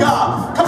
God.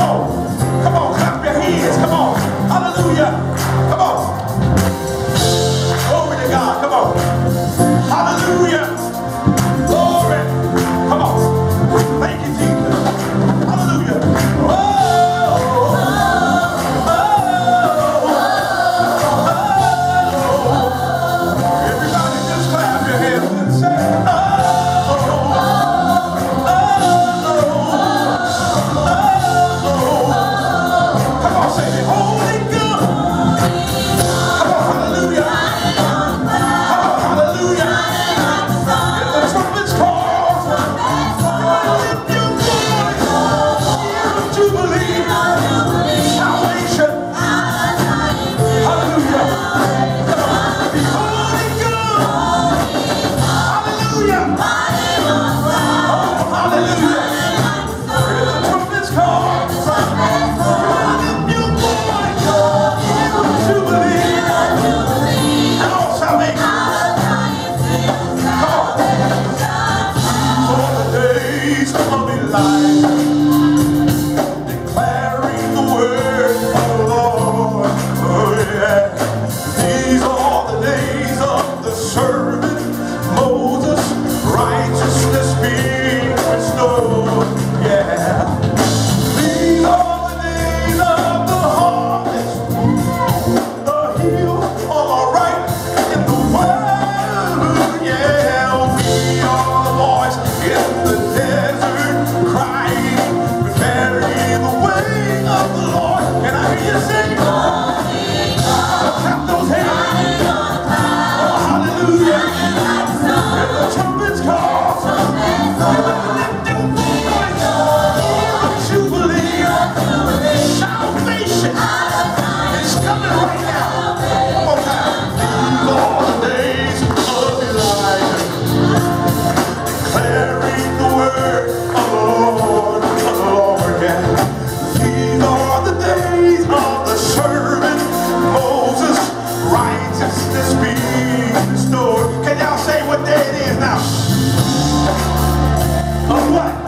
Of what?